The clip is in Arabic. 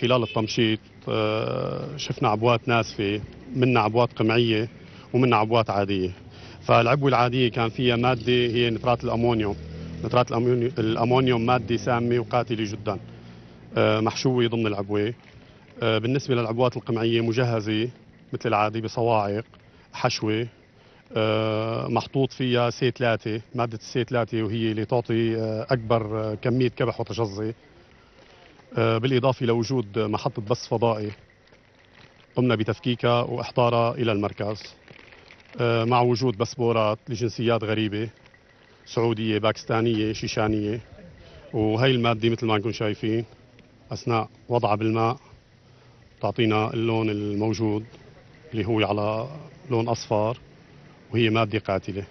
خلال التمشيط شفنا عبوات ناسفة منها عبوات قمعية ومنها عبوات عادية. فالعبوة العادية كان فيها مادة هي نترات الأمونيوم. نترات الأمونيوم مادة سامة وقاتلة جدا محشوة ضمن العبوة بالنسبة للعبوات القمعية مجهزة مثل العادي بصواعق حشوة آه، محطوط فيها سي 3 مادة السي 3 وهي اللي تعطي آه، أكبر آه، كمية كبح وتجزي بالإضافة لوجود محطة بث فضائي قمنا بتفكيكها وإحضارها إلى المركز. مع وجود بسبورات لجنسيات غريبة سعودية باكستانية شيشانية وهي المادة مثل ما نكون شايفين أثناء وضعها بالماء تعطينا اللون الموجود اللي هو على لون أصفر وهي مادة قاتلة.